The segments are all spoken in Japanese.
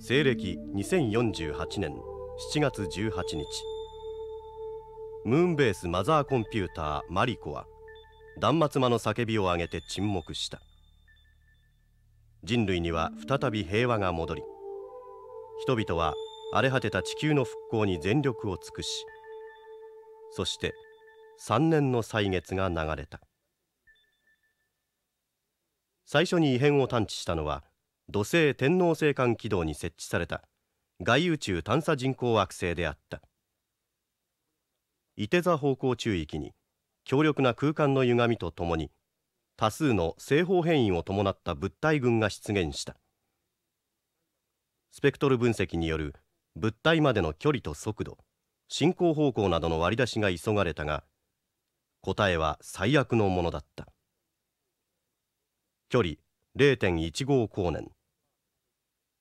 西暦2048年7月18日。ムーンベースマザーコンピューターマリコは断末魔の叫びを上げて沈黙した。人類には再び平和が戻り人々は荒れ果てた地球の復興に全力を尽くしそして3年の歳月が流れた。最初に異変を探知したのは土星天王星間軌道に設置された。外宇宙探査人工惑星であった。伊手座方向中域に強力な空間の歪みとともに多数の正方変異を伴った物体群が出現した。スペクトル分析による物体までの距離と速度進行方向などの割り出しが急がれたが答えは最悪のものだった。距離0.15光年。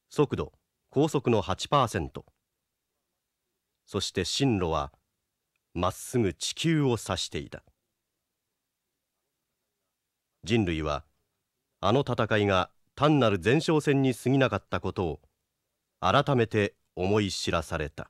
速度高速の8%そして進路はまっすぐ地球を指していた。人類はあの戦いが単なる前哨戦に過ぎなかったことを改めて思い知らされた。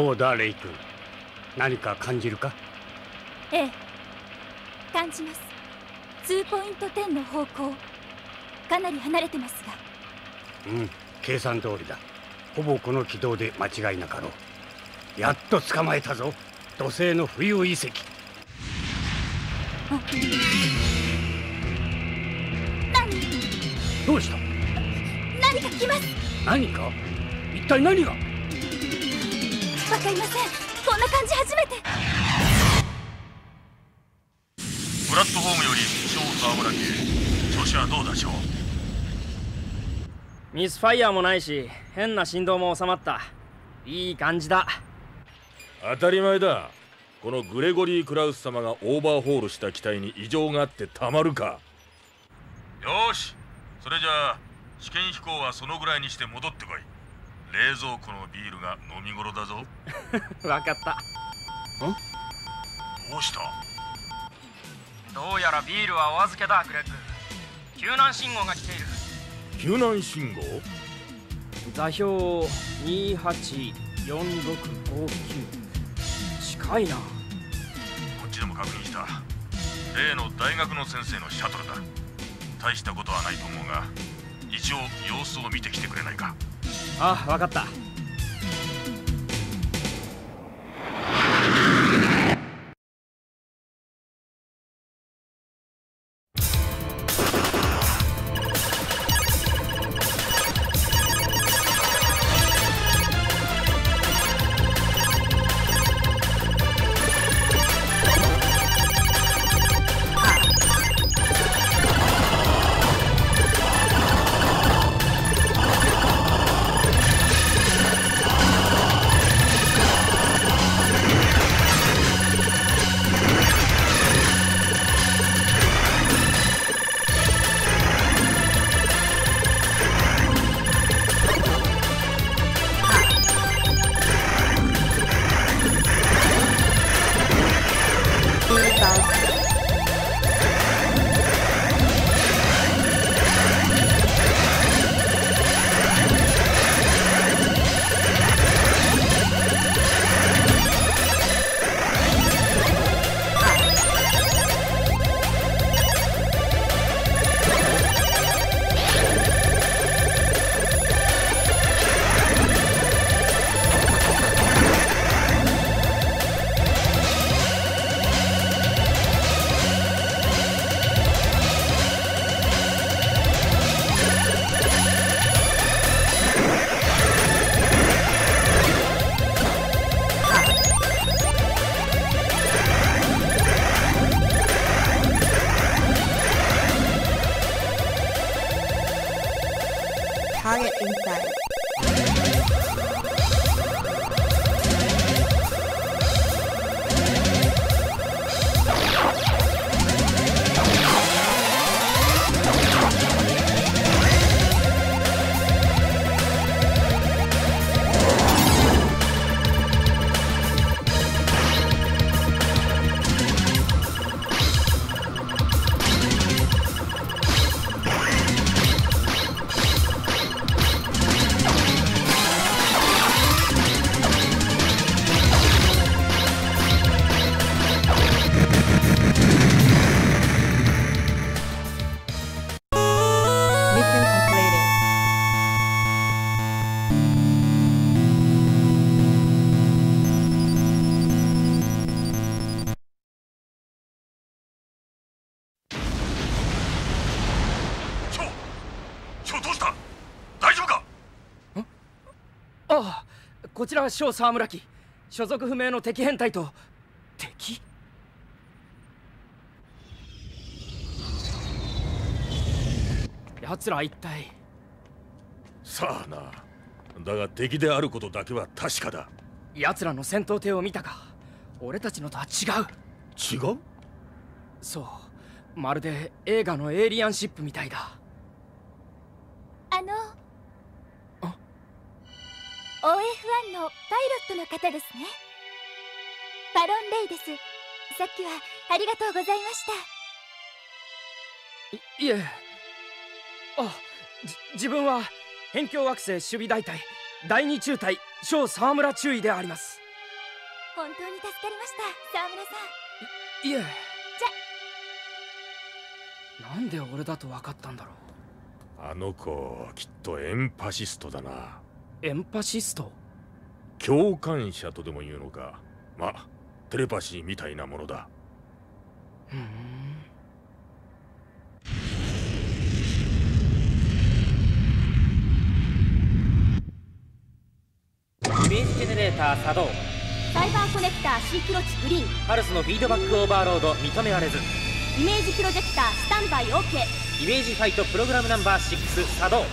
どうだレイ君何か感じるか？ええ。感じます。2ポイント10の方向。かなり離れてますが。うん。計算通りだ。ほぼこの軌道で間違いなかろう。やっと捕まえたぞ。土星の浮遊遺跡。何？どうした？何か来ます。何か？一体何が？わかりません。こんな感じ初めて。プラットフォームより小沢村家調子はどうだしょうミスファイヤーもないし変な振動も収まった。いい感じだ。当たり前だ。このグレゴリー・クラウス様がオーバーホールした機体に異常があってたまるか。よしそれじゃあ試験飛行はそのぐらいにして戻ってこい冷蔵庫のビールが飲み頃だぞ。わかった。どうした？どうやらビールはお預けだグレッグ。救難信号が来ている。救難信号？座標284659近いな。こっちでも確認した。例の大学の先生のシャトルだ。大したことはないと思うが一応様子を見てきてくれないか。あわかった。ちらは小沢村木。所属不明の敵変態と。敵？奴ら一体。さあな。だが敵であることだけは確かだ。奴らの戦闘艇を見たか。俺たちのとは違う。違う？そう。まるで映画のエイリアンシップみたいだ。あのあ OF1 のパイロットの方ですね。パロン・レイです。さっきはありがとうございました。いいえ。あじ自分は辺境惑星守備大隊第二中隊小沢村中尉であります。本当に助かりました沢村さん。いえ。なんで俺だと分かったんだろあの子きっとエンパシストだな。うエンパシスト？共感者とでも言うのか。まテレパシーみたいなものだ。ふん。イメージジェネレーター作動。サイバーコネクターシークロチグリーン。パルスのフィードバックオーバーロード認められず。イメージプロジェクタースタンバイ OK イメージファイトプログラムナンバー6作動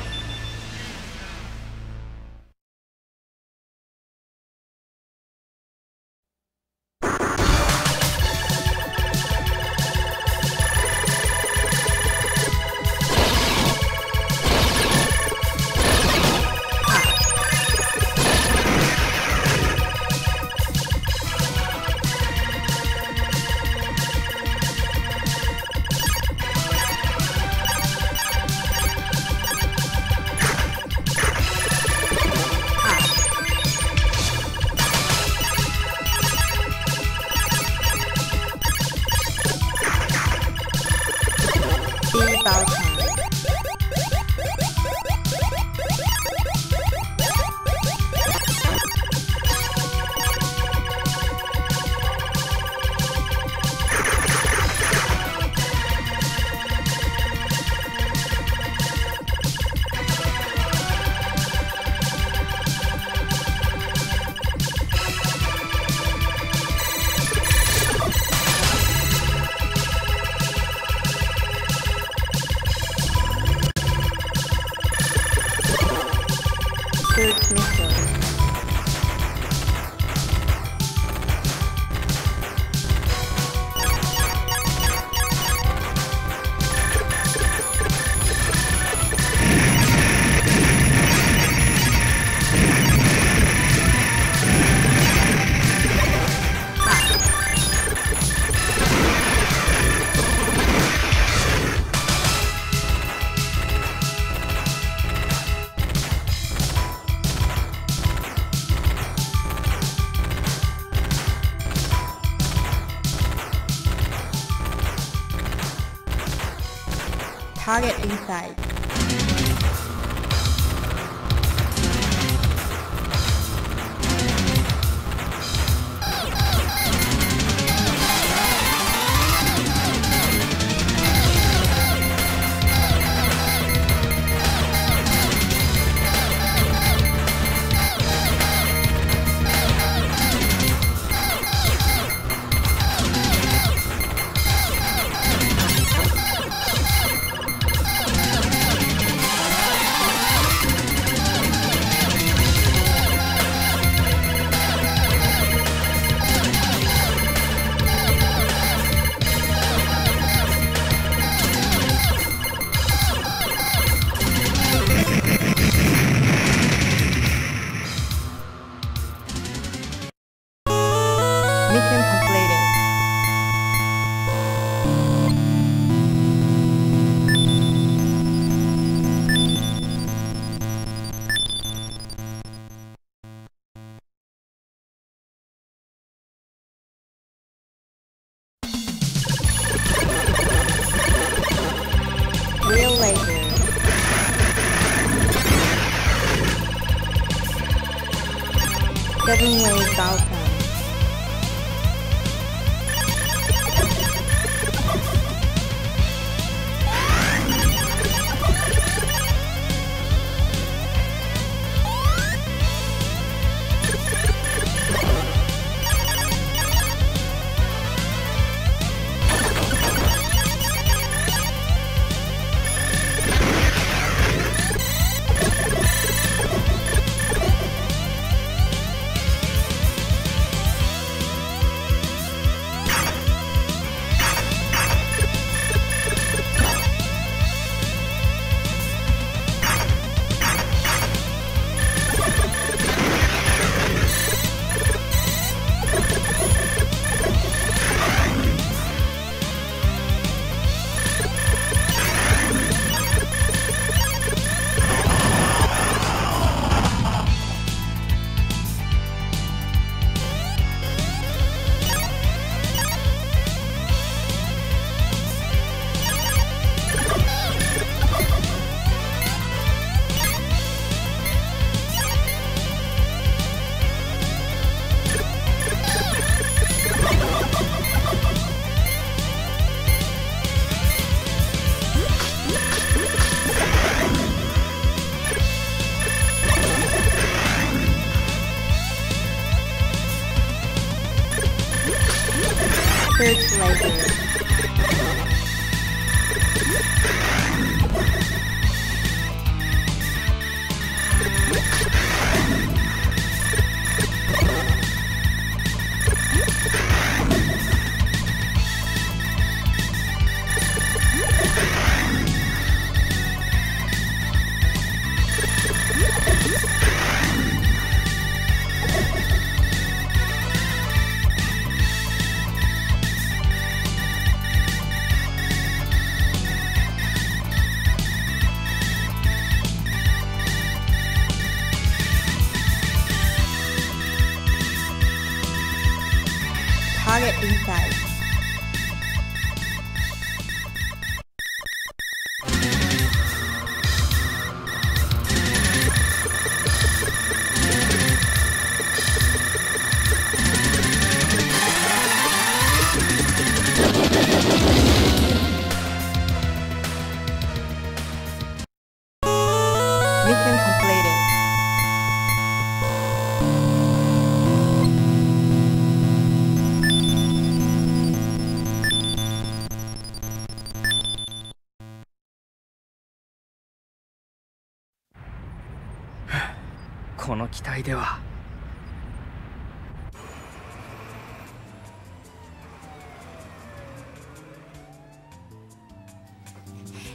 の機体では。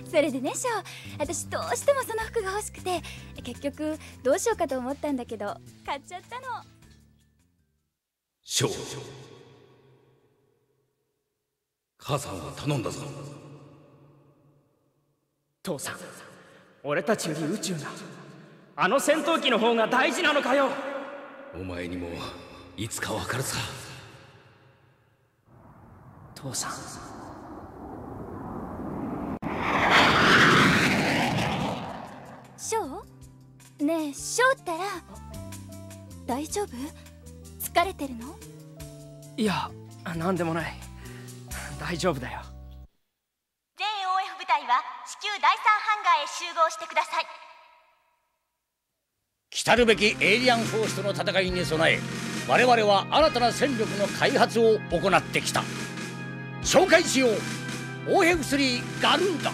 それでねショー。私どうしてもその服が欲しくて。結局どうしようかと思ったんだけど。買っちゃったの。ショー。母さんは頼んだぞ。父さん俺たちより宇宙があの戦闘機の方が大事なのかよ。お前にもいつかわかるさ。父さん。ショーねえショーったら。大丈夫？疲れてるの？いやなんでもない。大丈夫だよ。全 OF 部隊は地球第三ハンガーへ集合してください来るべきエイリアンフォースとの戦いに備え我々は新たな戦力の開発を行ってきた。紹介しよう。OF3 ガルーダ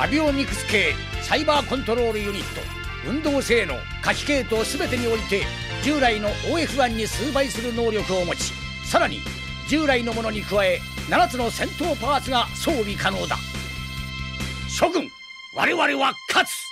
アビオニクス系サイバーコントロールユニット。運動性能火器系統全てにおいて従来の OF1 に数倍する能力を持ちさらに従来のものに加え7つの戦闘パーツが装備可能だ。諸君我々は勝つ。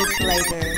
minutes later.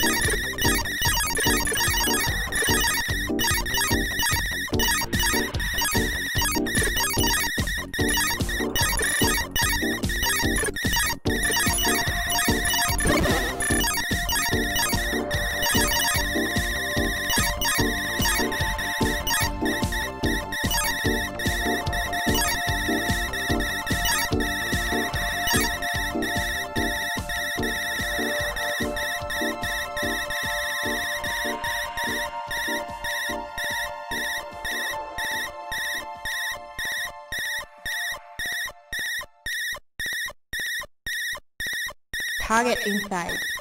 Target inside.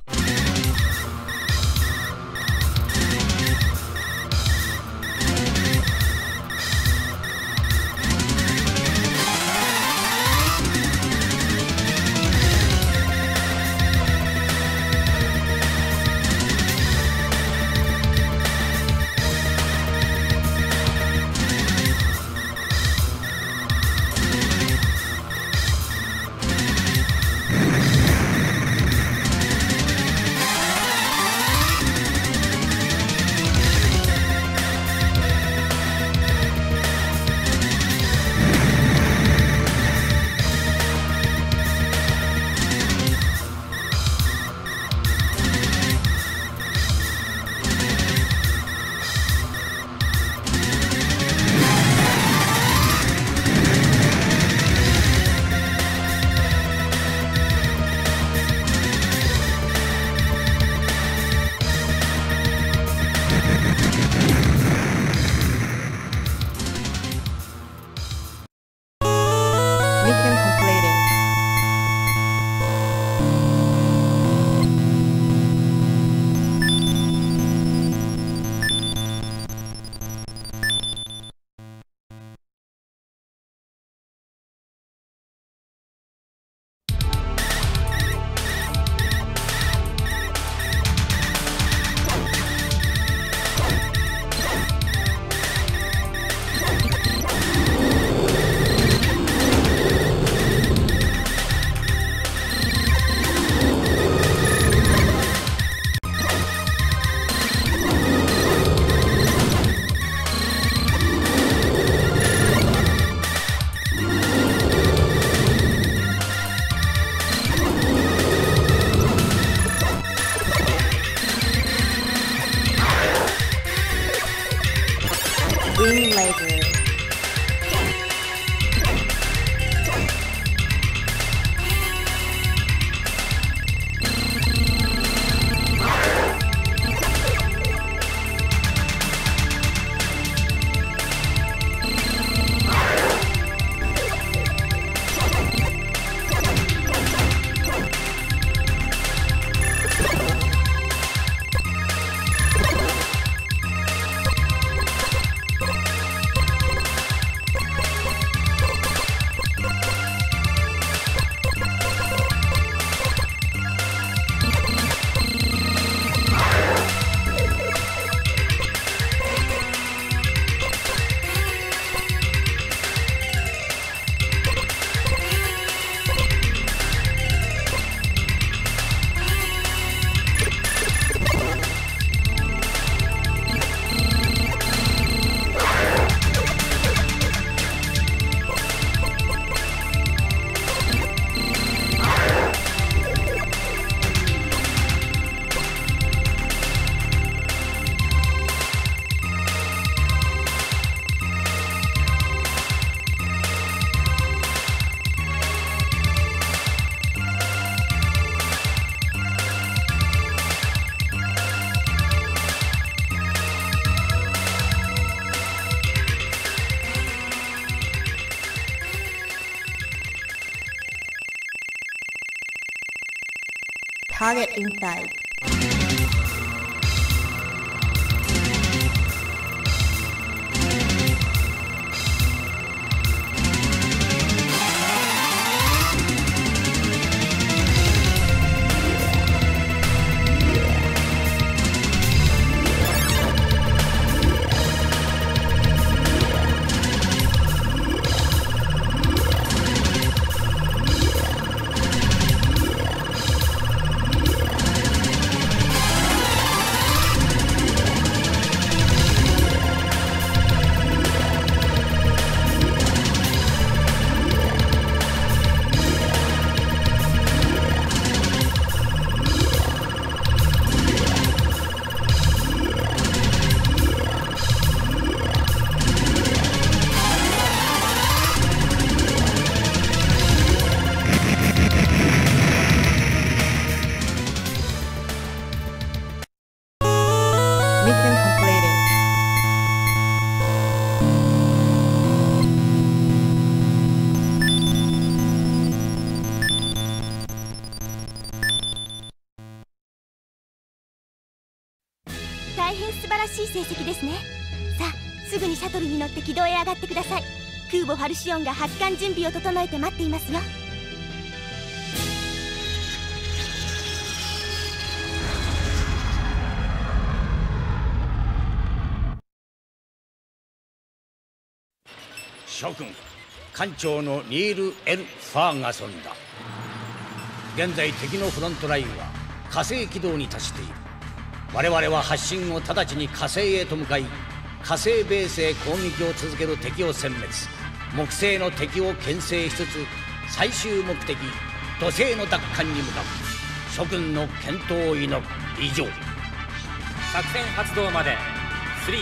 ไม่ inside. ファルシオンが発艦準備を整えて待っていますよ。諸君艦長のニール・エル・ファーガソンだ。現在敵のフロントラインは火星軌道に達している。我々は発進を直ちに火星へと向かい火星ベースへ攻撃を続ける敵を殲滅。木星の敵を牽制しつつ最終目的土星の奪還に向かう。諸君の健闘を祈る。以上。作戦発動まで。3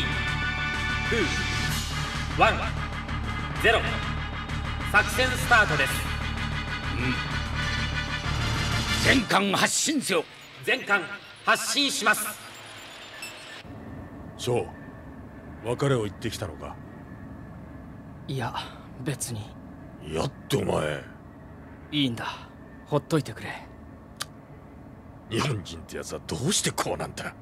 2 1 0作戦スタートです。全艦発進せよ。全艦発進します。ショー別れを言ってきたのか？いや別に。やっとお前。いいんだ。ほっといてくれ。日本人ってやつはどうしてこうなんだ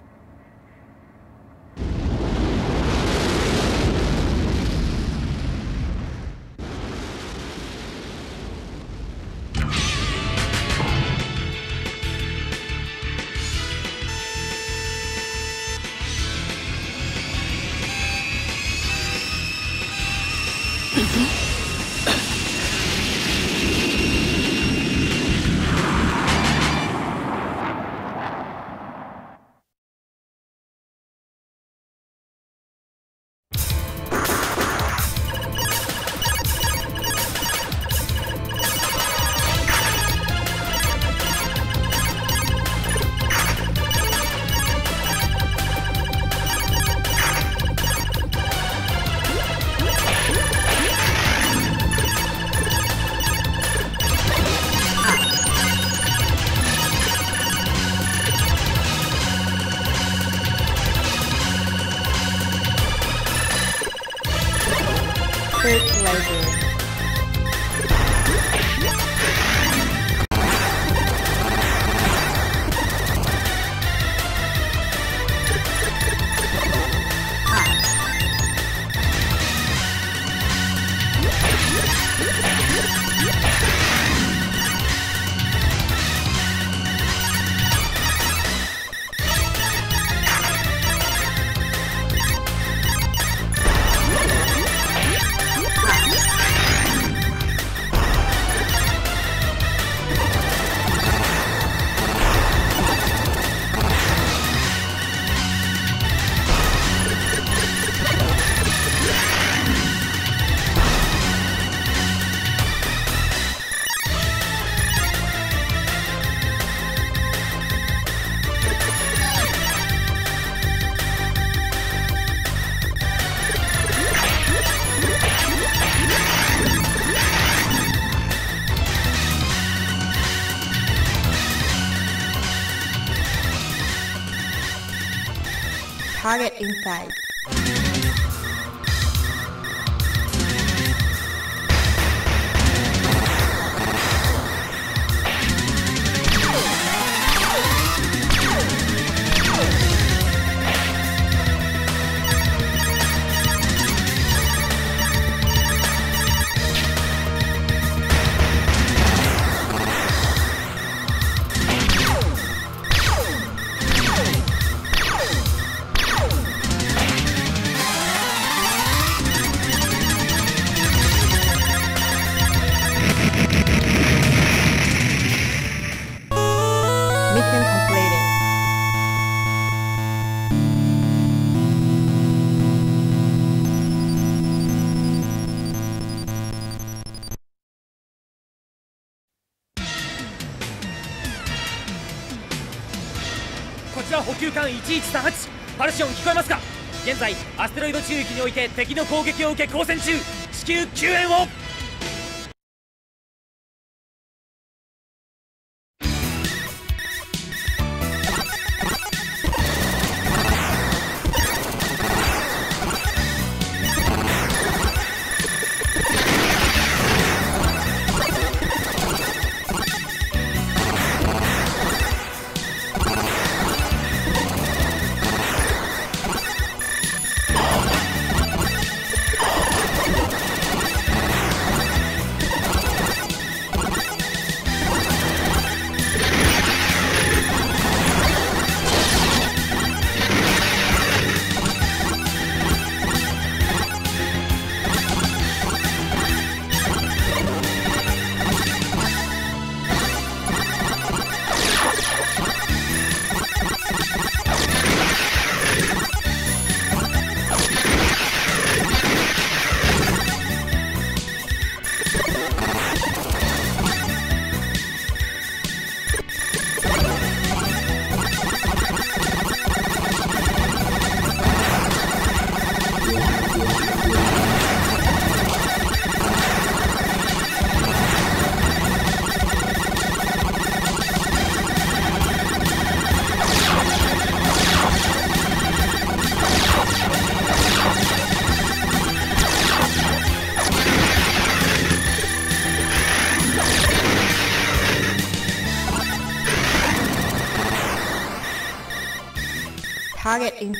2138パルシオン聞こえますか？現在アステロイド中域において敵の攻撃を受け交戦中。至急救援を！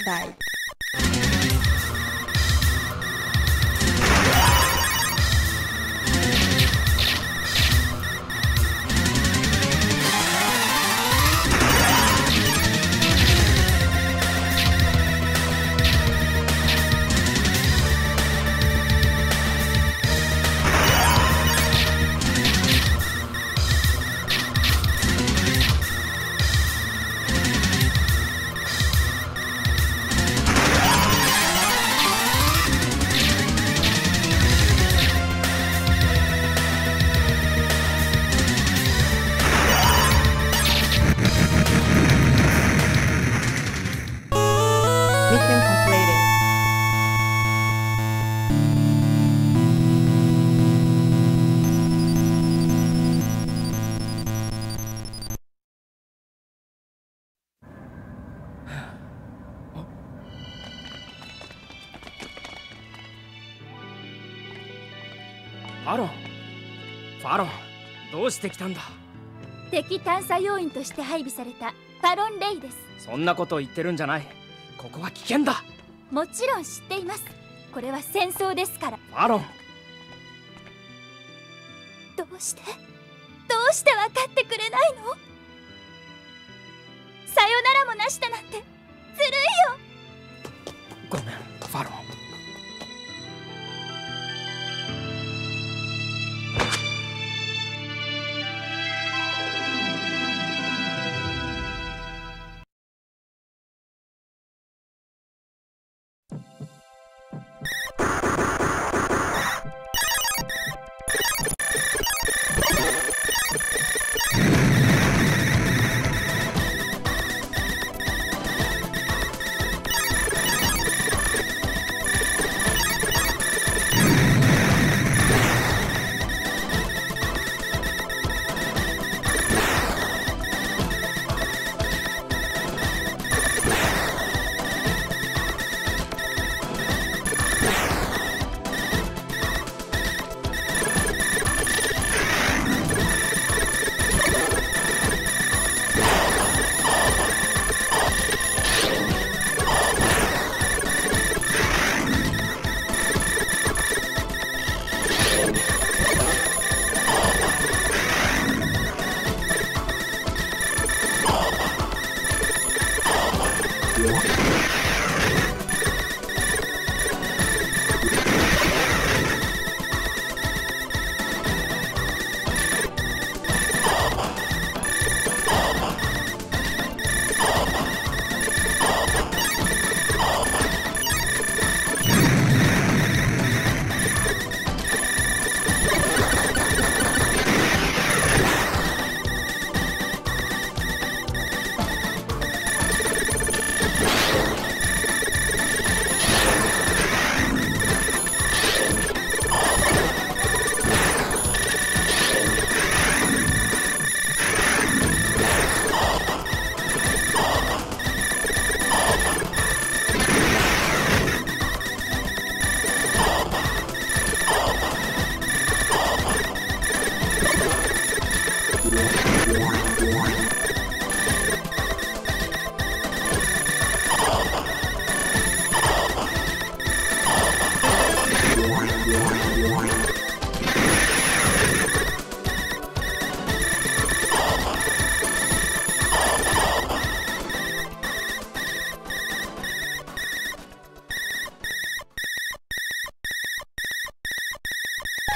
side. ァロンファロンどうして来たんだ？敵探査要員として配備されたファロン・レイです。そんなこと言ってるんじゃない。ここは危険だ。もちろん知っています。これは戦争ですから。ファロンどうして？どうして分かってくれないの？さよならもなしたなんて。ずるいよ。ごめんファロン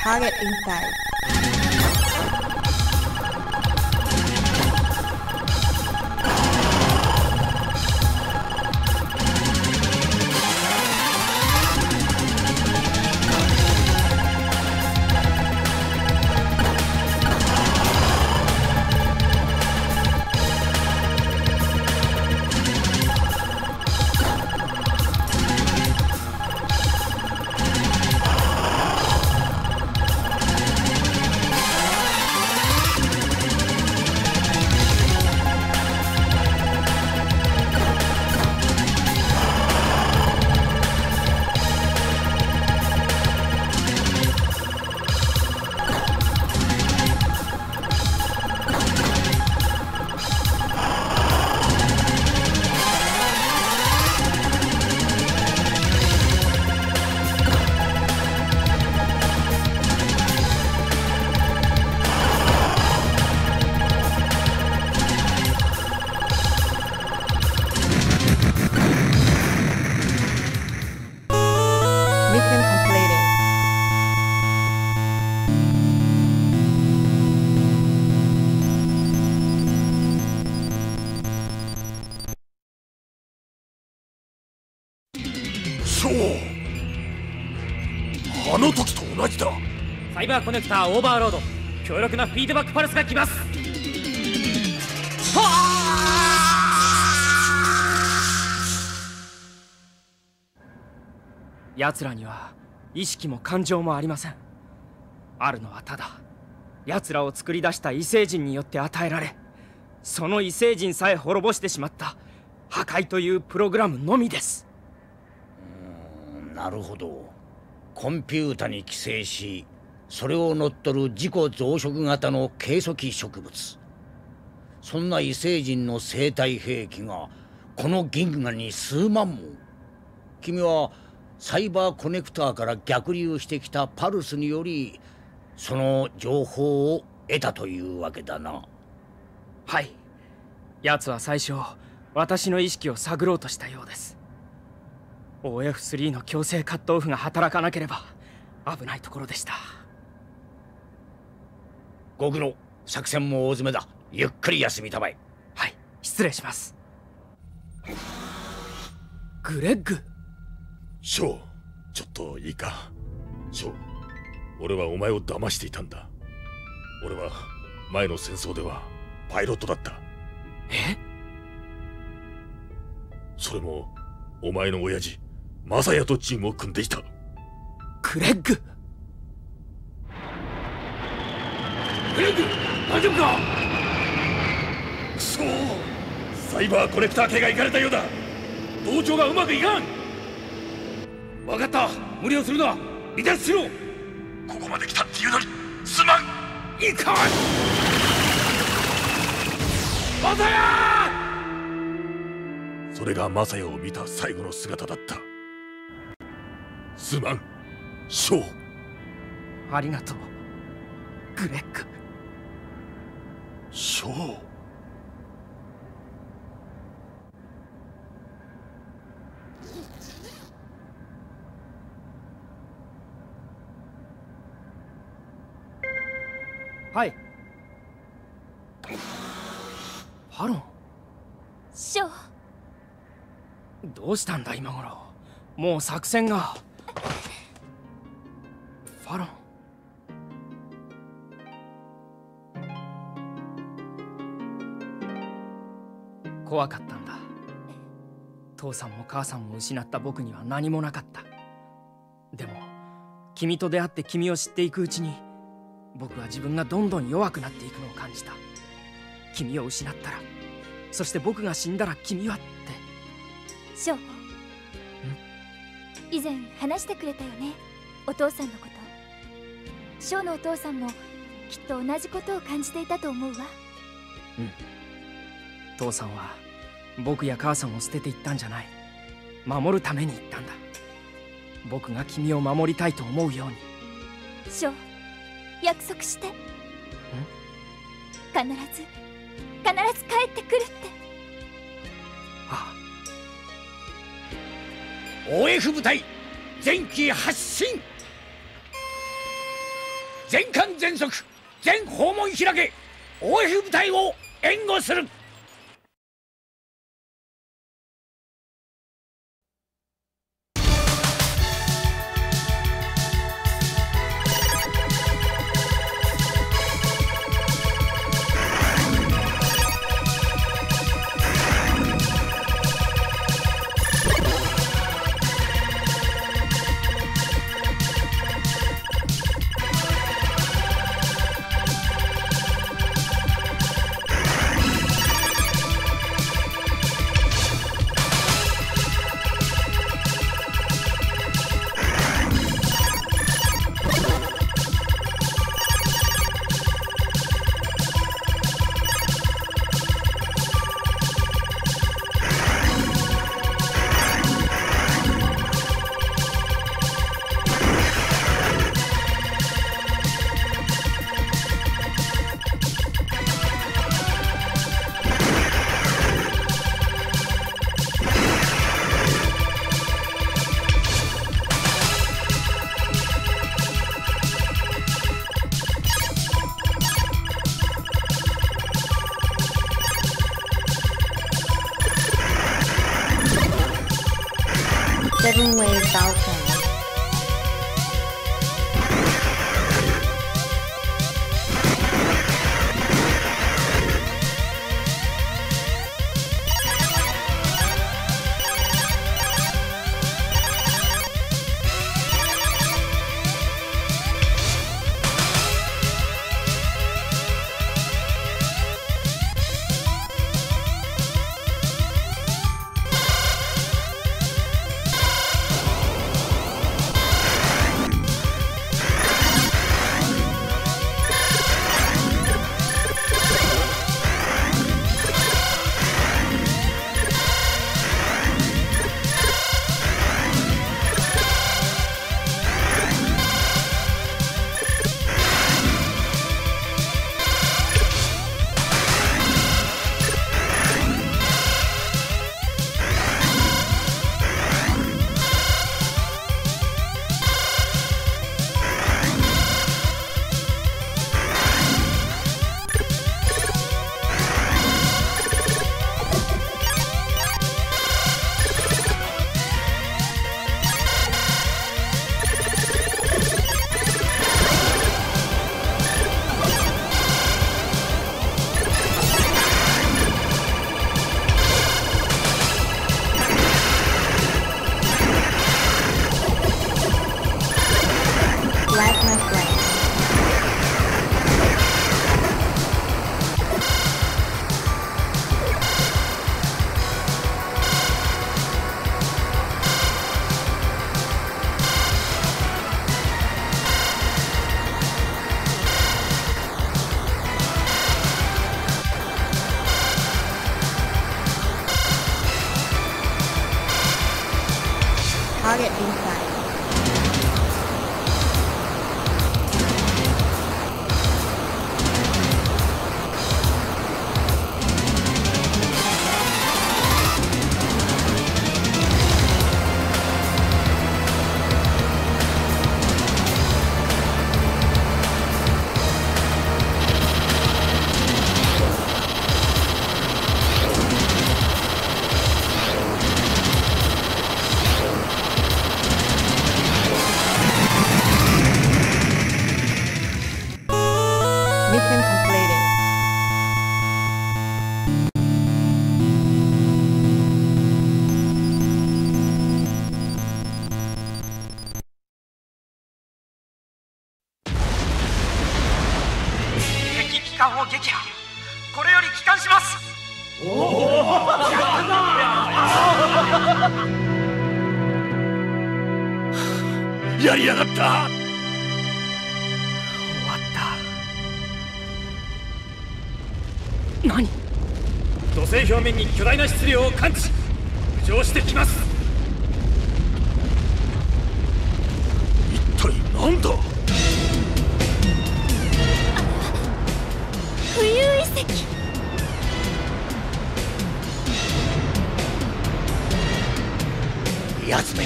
Target inside. の時と同じだ。サイバーコネクターオーバーロード。強力なフィードバックパルスが来ます。奴らには意識も感情もありません。あるのはただ奴らを作り出した異星人によって与えられその異星人さえ滅ぼしてしまった破壊というプログラムのみです。なるほどコンピュータに寄生しそれを乗っ取る自己増殖型の計測器植物。そんな異星人の生態兵器がこの銀河に数万も。君はサイバーコネクターから逆流してきたパルスによりその情報を得たというわけだな。はい。奴は最初私の意識を探ろうとしたようです。OF3 の強制カットオフが働かなければ危ないところでした。ご苦労。作戦も大詰めだ。ゆっくり休みたまえ。はい失礼します。グレッグ。ショーちょっといいか？ショー俺はお前を騙していたんだ。俺は前の戦争ではパイロットだった。え？それもお前の親父マサヤとチームを組んでいた。グレッグ。グレッグ大丈夫か？くそサイバーコネクター系が行かれたようだ。同調がうまくいかん。分かった。無理をするな離脱しろ。ここまで来たっていうのにすまん。いかん。マサヤそれがマサヤを見た最後の姿だったすまんショーありがとう。グレッグ。ショーはい。ファロン。ショーどうしたんだ今頃。もう作戦がファロン。怖かったんだ。父さんも母さんも失った僕には何もなかった。でも君と出会って君を知っていくうちに僕は自分がどんどん弱くなっていくのを感じた。君を失ったらそして僕が死んだら君はって。ショー。以前話してくれたよね。お父さんのこと。ショーのお父さんもきっと同じことを感じていたと思うわ。うん。父さんは僕や母さんを捨てていったんじゃない。守るために言ったんだ。僕が君を守りたいと思うように。ショー約束して。必ず必ず帰ってくるって。ああ OF 部隊前期発進。全艦全速全訪問開け OF 部隊を援護する。やりやがった。終わった。何？土星表面に巨大な質量を感知浮上してきます。一体なんだ浮遊遺跡奴め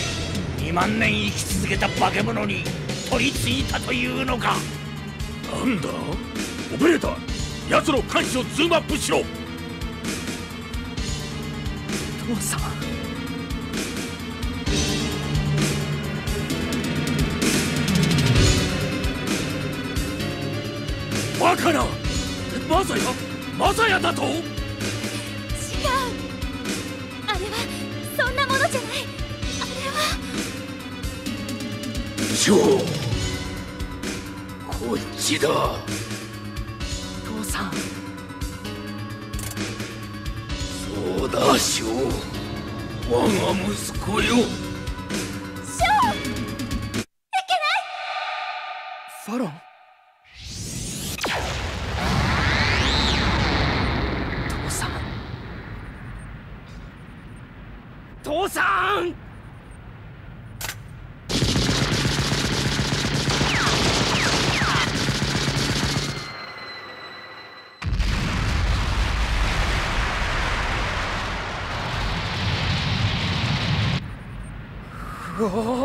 2万年生き続けた化け物に取り付いたというのか。なんだ？オペレーター奴の艦首をズームアップしろ。父さん。バカな。マサヤマサヤだと？ショーこっちだ。父さん。そうだショー我が息子よう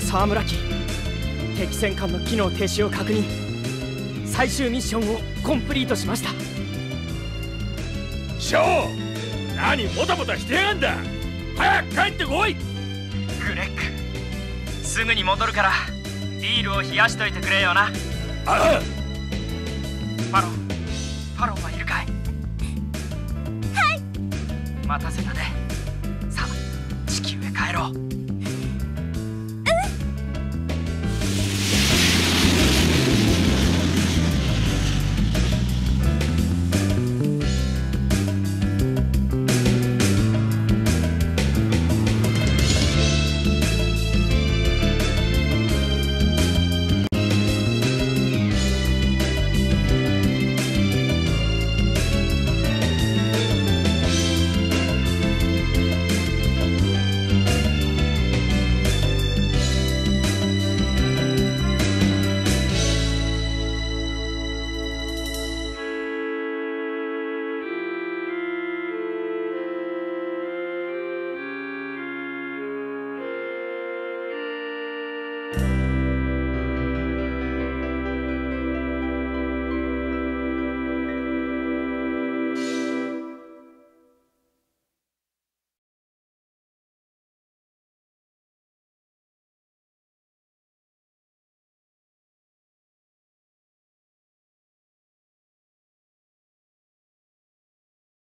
沢村木敵戦艦の機能停止を確認。最終ミッションをコンプリートしました。ショー何もたもたしてやがんだ。早く帰ってこい。グレッグすぐに戻るからビールを冷やしといてくれよな。ああ。ファロンファロンはいるかい？はい。待たせたね